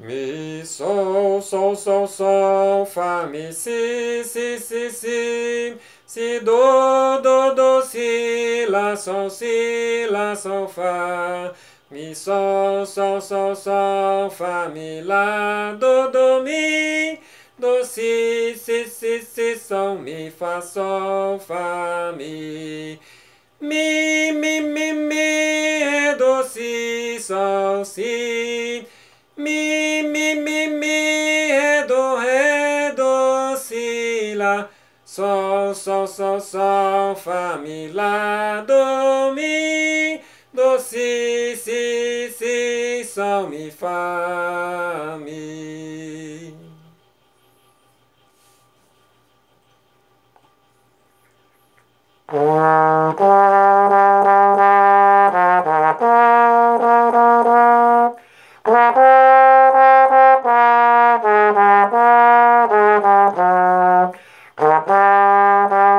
Mi, sol, sol, sol, sol, fá, mi, si, si, si, si, si, do, do, do, si, lá, sol, si, lá, sol, fá. Mi, sol, sol, sol, sol, fá, mi, lá, do, do, mi, do, si, si, si, si, sol, mi, fá, sol, fá, mi. Mi, mi, mi, mi, do, si, sol, si. Sol, sol, sol, sol, fá, mi, do, mi, do, si, si, si, sol, mi, fá, mi. Bye.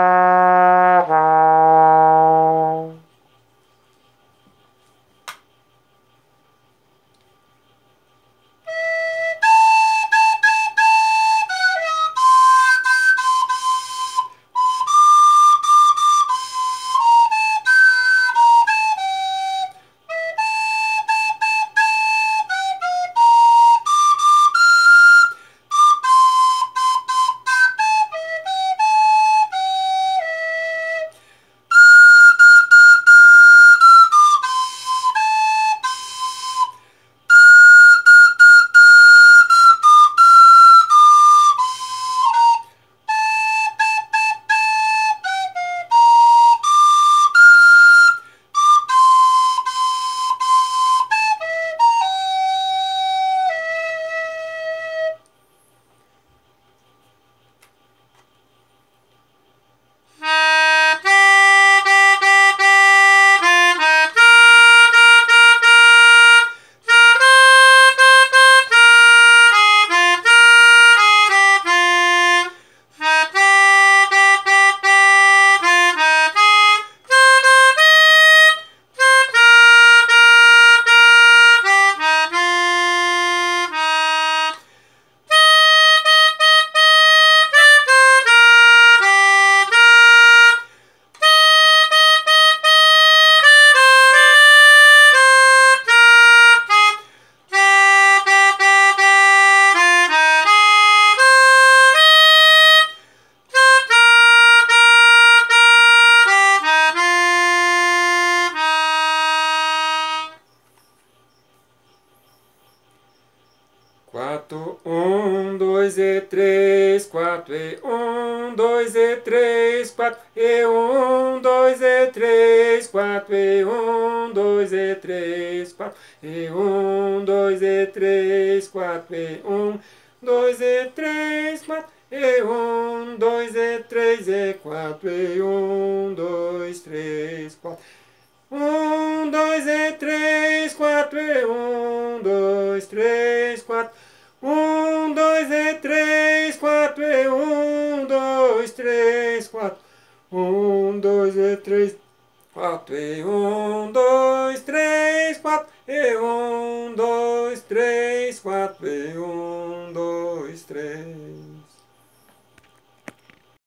Quatro, um, dois e três, quatro e um, dois e três, quatro e um, dois e três, quatro e um, dois e três, quatro e um, dois e três, quatro e um, dois e três, quatro e um, dois e três e quatro e um, dois, três, quatro. Um, dois e três, quatro e um, dois, três, dois, três, quatro. Um, dois e três, quatro e um, dois, três, quatro. E um, dois, três,